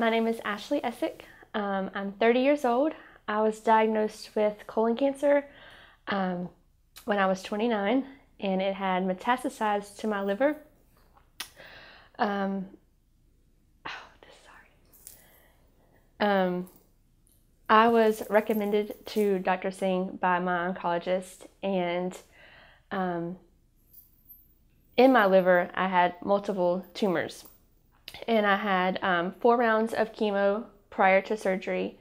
My name is Ashleigh Essic. Um, I'm 30 years old. I was diagnosed with colon cancer um, when I was 29, and it had metastasized to my liver. Um, oh, sorry. Um, I was recommended to Dr. Singh by my oncologist, and um, in my liver, I had multiple tumors. And I had um, four rounds of chemo prior to surgery,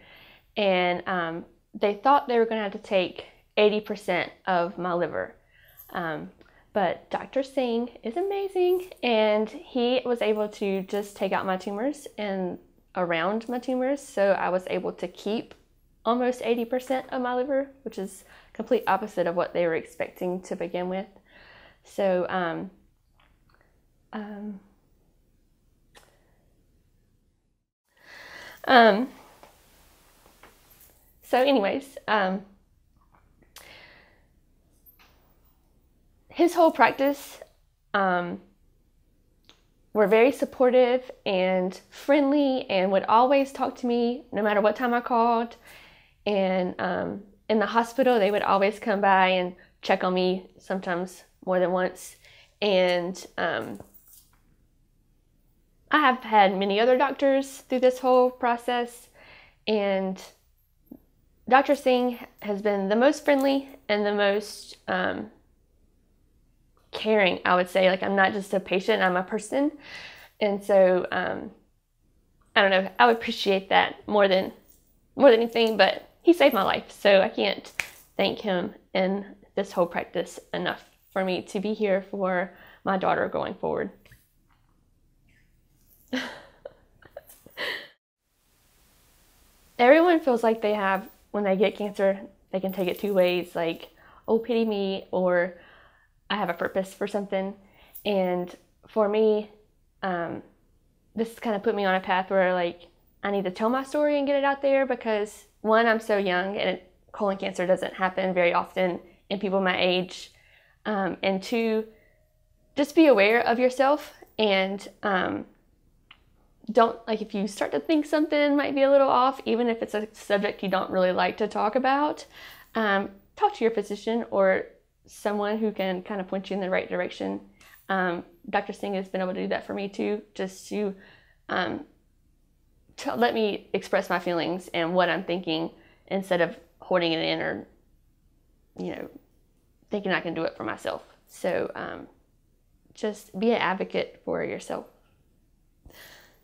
and um, they thought they were going to have to take 80% of my liver. Um, but Dr. Singh is amazing, and he was able to just take out my tumors and around my tumors, so I was able to keep almost 80% of my liver, which is complete opposite of what they were expecting to begin with. So, um, um, um, so anyways, um, his whole practice um, were very supportive and friendly and would always talk to me no matter what time I called and um, in the hospital, they would always come by and check on me, sometimes more than once. And um, I have had many other doctors through this whole process, and Dr. Singh has been the most friendly and the most um, caring, I would say. Like, I'm not just a patient, I'm a person. And so, um, I don't know, I would appreciate that more than more than anything, but he saved my life. So I can't thank him in this whole practice enough for me to be here for my daughter going forward. Everyone feels like they have, when they get cancer, they can take it two ways like, oh, pity me, or I have a purpose for something. And for me, um, this kind of put me on a path where like I need to tell my story and get it out there because one, I'm so young and colon cancer doesn't happen very often in people my age. Um, and two, just be aware of yourself and um, don't like if you start to think something might be a little off, even if it's a subject you don't really like to talk about, um, talk to your physician or someone who can kind of point you in the right direction. Um, Dr. Singh has been able to do that for me too, just to um, to let me express my feelings and what I'm thinking instead of holding it in or, you know, thinking I can do it for myself. So um, just be an advocate for yourself.